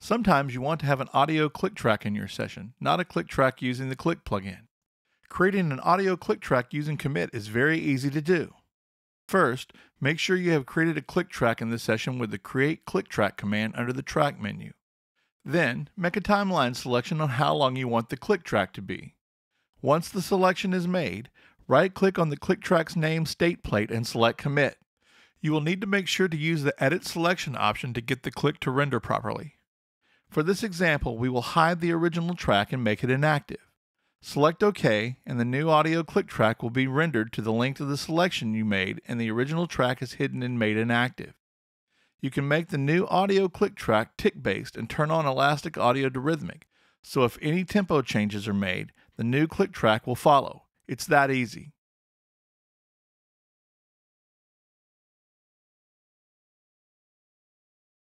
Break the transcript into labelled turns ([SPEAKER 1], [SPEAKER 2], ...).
[SPEAKER 1] Sometimes you want to have an audio click track in your session, not a click track using the Click plugin. Creating an audio click track using Commit is very easy to do. First, make sure you have created a click track in the session with the Create Click Track command under the Track menu. Then, make a timeline selection on how long you want the click track to be. Once the selection is made, right click on the click track's name state plate and select Commit. You will need to make sure to use the Edit Selection option to get the click to render properly. For this example, we will hide the original track and make it inactive. Select OK, and the new audio click track will be rendered to the length of the selection you made, and the original track is hidden and made inactive. You can make the new audio click track tick based and turn on Elastic Audio to Rhythmic, so if any tempo changes are made, the new click track will follow. It's that easy.